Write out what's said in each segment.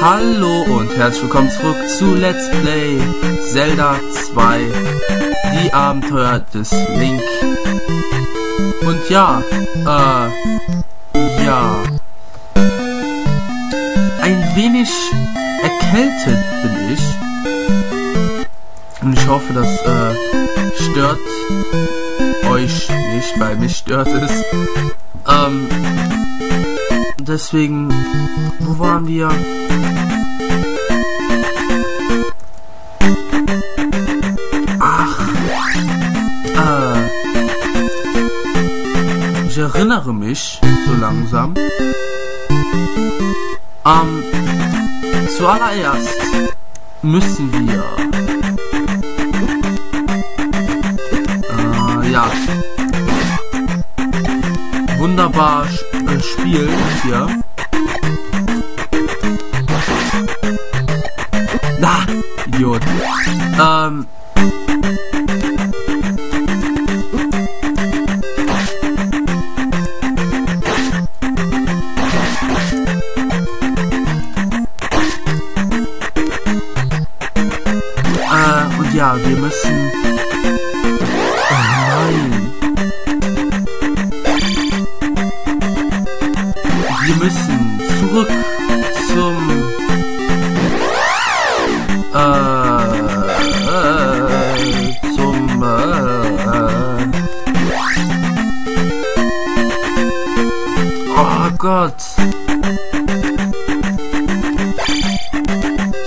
Hallo und herzlich willkommen zurück zu Let's Play Zelda 2, die Abenteuer des Link. Und ja, äh, ja, ein wenig erkältet bin ich. Und ich hoffe, das äh, stört euch nicht, weil mich stört es. Ähm, deswegen, wo waren wir? Erinnere mich so langsam. Ähm, zuallererst müssen wir äh, ja wunderbar äh, spielen hier. Na, Idiot. Ähm. Gott.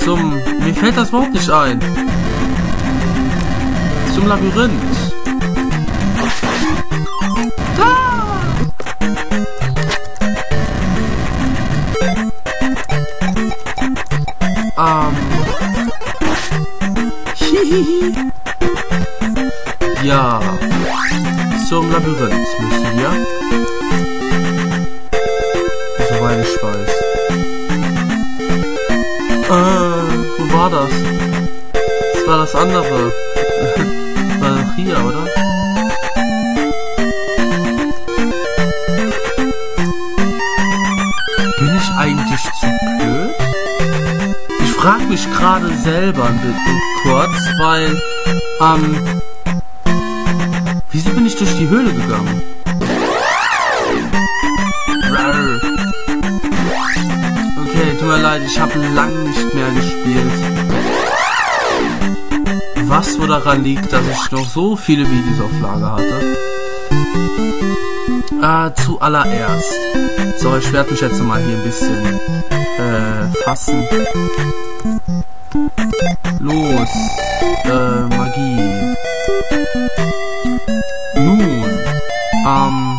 Zum... Mir fällt das Wort nicht ein. Zum Labyrinth. Ähm. Hihihi. Ja. Zum Labyrinth müssen wir. Soweit ich weiß. Äh, wo war das? Das war das andere. war doch hier, oder? Bin ich eigentlich zu blöd? Ich frage mich gerade selber ein bisschen kurz, weil, ähm, wieso bin ich durch die Höhle gegangen? Mir leid, ich habe lang nicht mehr gespielt. Was wohl daran liegt, dass ich noch so viele Videos auf Lager hatte. Äh, zuallererst. So, ich werde mich jetzt mal hier ein bisschen äh, fassen. Los. Äh, Magie. Nun. Ähm.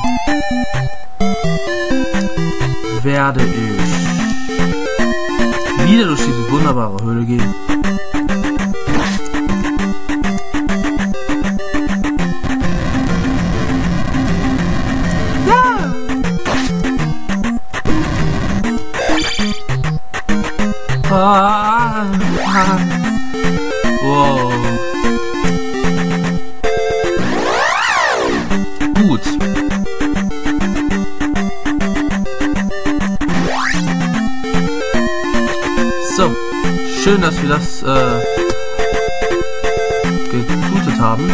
Werde ich wieder durch diese wunderbare Höhle gehen. Ah, ah. Wow. Schön, dass wir das äh, getutet haben.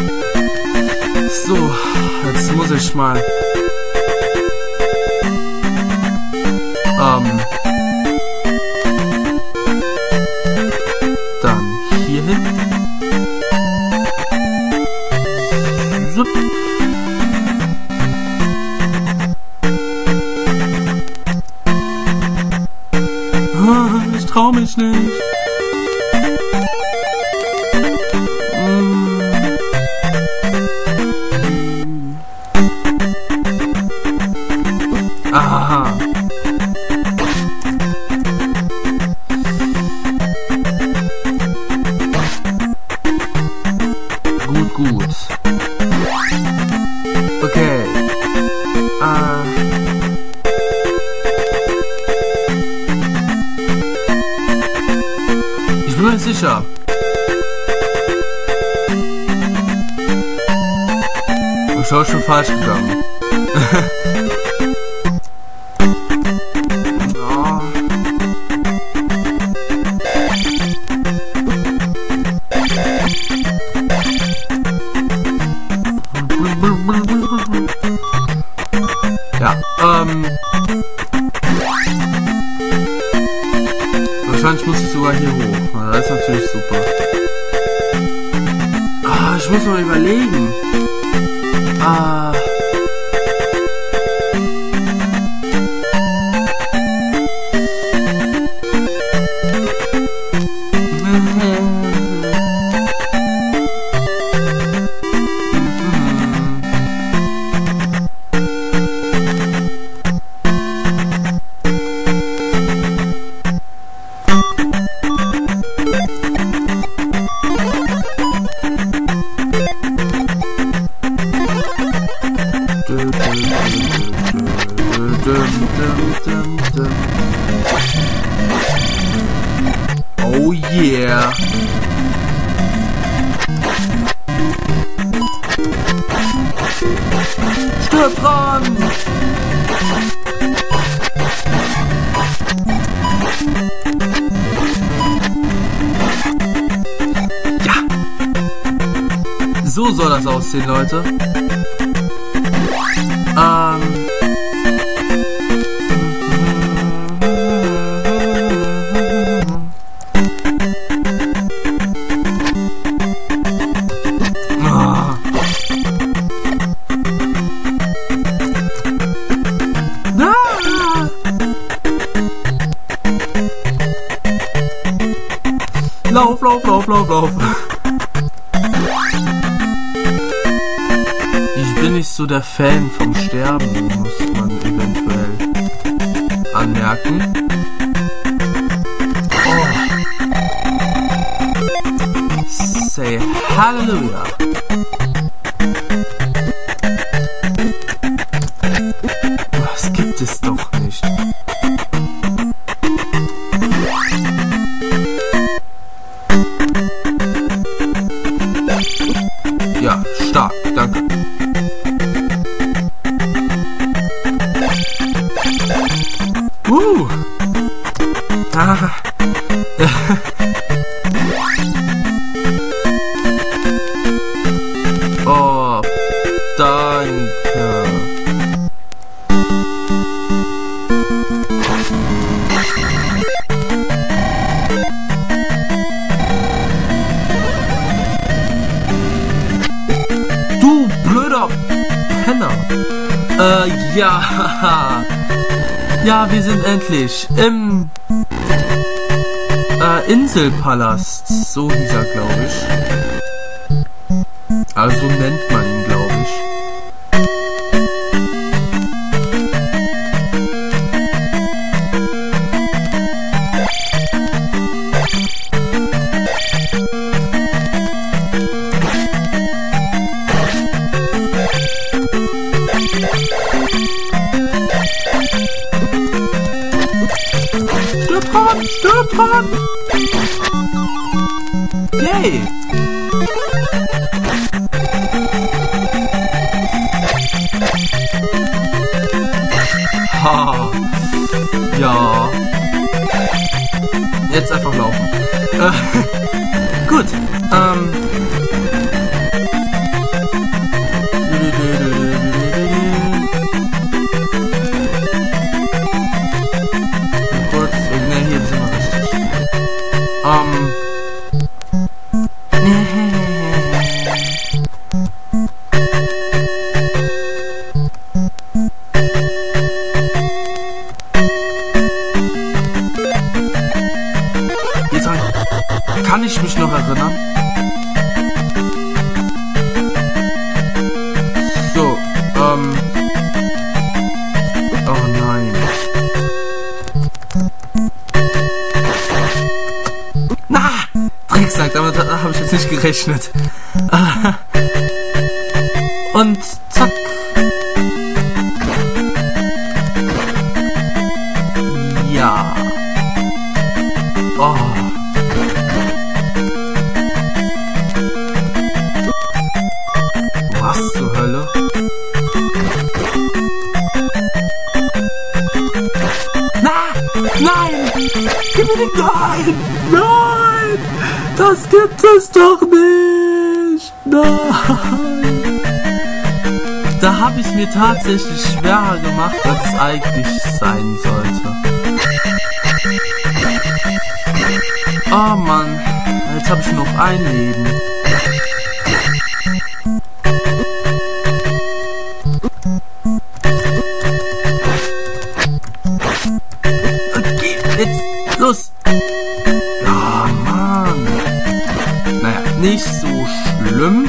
So, jetzt muss ich mal ähm, yeah. Stirb dran! Ja! So soll das aussehen, Leute. Fan vom Sterben, muss man eventuell anmerken. Oh. Say Hallelujah. Wir sind endlich im äh, Inselpalast. So hieß er, glaube ich. Also nennt man Yay! Ha! Ja. Jetzt einfach laufen. Drecksack, damit ha- habe ich jetzt nicht gerechnet. Ah. Und zack. Das gibt es doch nicht! Nein! Da habe ich mir tatsächlich schwerer gemacht, als es eigentlich sein sollte. Oh Mann, jetzt habe ich nur noch ein Leben. Nicht so schlimm.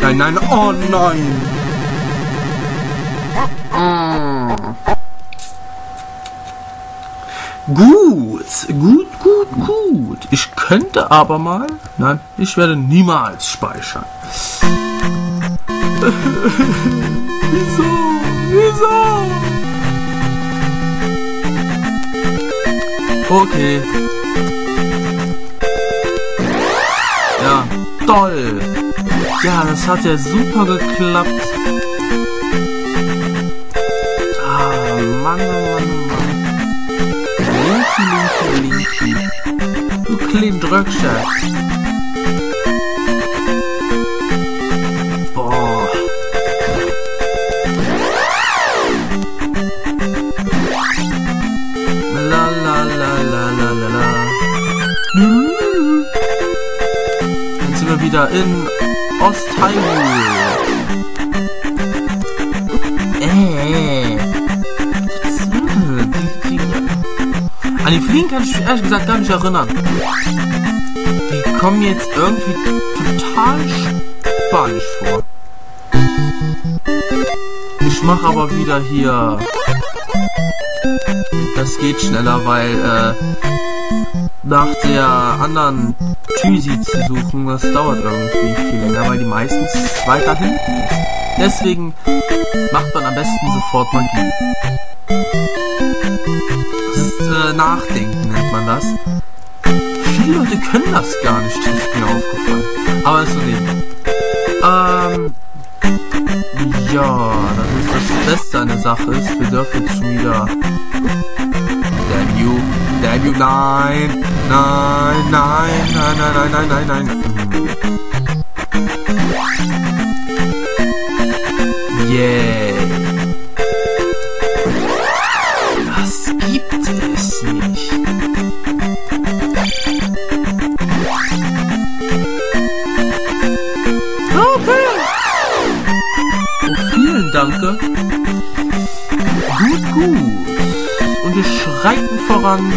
Nein, nein, oh nein. Gut, gut, gut, gut. Ich könnte aber mal. Nein, ich werde niemals speichern. Wieso? Wieso? Okay. Ja, toll. Ja, das hat ja super geklappt. Ah, Mann, Mann, Mann. Linky, linky, linky. Du kleinen Dröckscher. Wieder in Osthyrule. Äh. An die Fliegen kann ich mich ehrlich gesagt gar nicht erinnern. Die kommen jetzt irgendwie total spanisch vor. Ich mache aber wieder hier. Das geht schneller, weil äh, nach der anderen Thysi zu suchen, das dauert irgendwie viel länger, weil die meistens weiter hinten ist. Deswegen macht man am besten sofort Magie. Das ist äh, Nachdenken, nennt man das. Viele Leute können das gar nicht, das ist mir aufgefallen. Aber ist so nicht. Ähm, ja, das ist das Beste an der Sache ist, wir jetzt schon wieder. Damn you, damn you, nein. Nein, nein, nein, nein, nein, nein, nein, nein. Yeah. Das gibt es nicht. Oh, okay. Oh, vielen Dank. Gut, gut wir schreiten voran.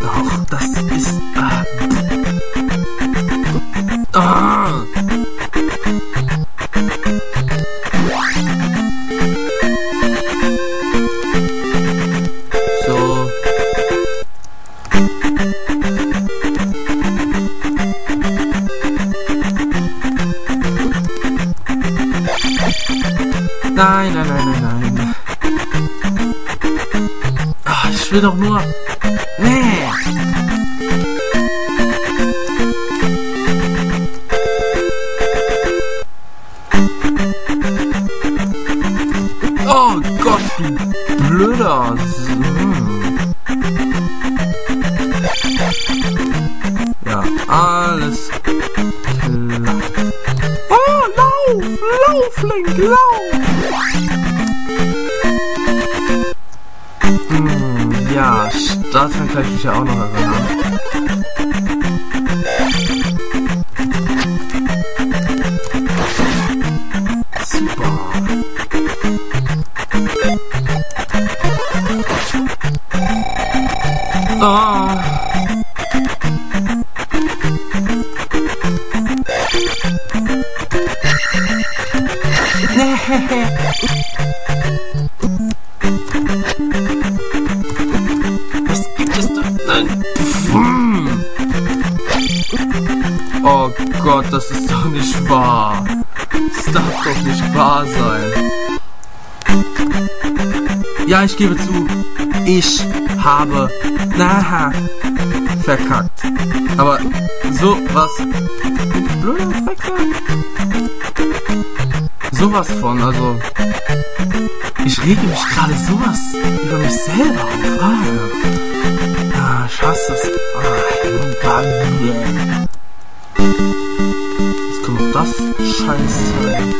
Doch, das ist... Ah. Ah. So. Được! vielleicht dich ja auch noch erinnern. Super. Oh. Gott, das ist doch nicht wahr. Das darf doch nicht wahr sein. Ja, ich gebe zu, ich habe naha verkackt. Aber so was blöder. Sowas von, also Ich rege mich gerade sowas über mich selber auf. Ah, ah ich hasse es. Ah, Jetzt kommt noch das Scheißteil.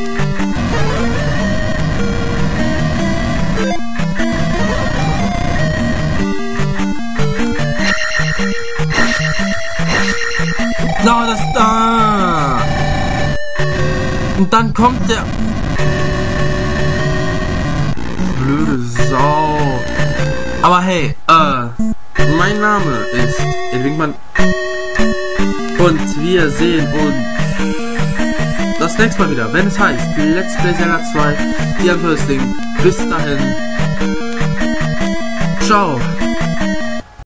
Da, das da. Und dann kommt der blöde Sau. Aber hey, äh, mein Name ist Edwin Und wir sehen uns das nächste Mal wieder, wenn es heißt Let's Play Zelda 2, die Anführungsling. Bis dahin. Ciao.